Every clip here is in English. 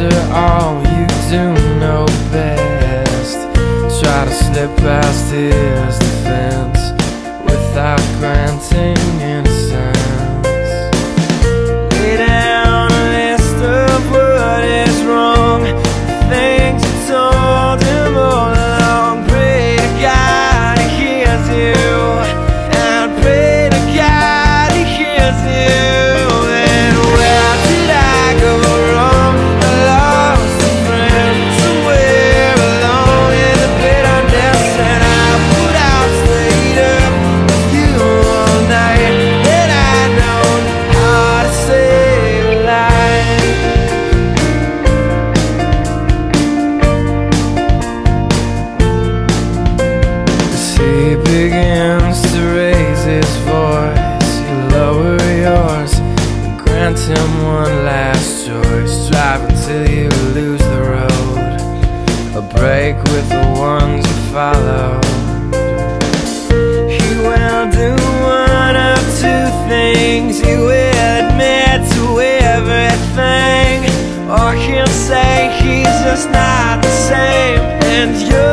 After all you do know best. Try to slip past his defense Without granting with the ones you follow. He will do one of two things. He will admit to everything, or he'll say he's just not the same, and you.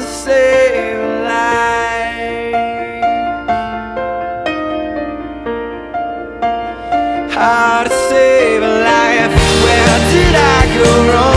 How to save a life How to save a life Where did I go wrong?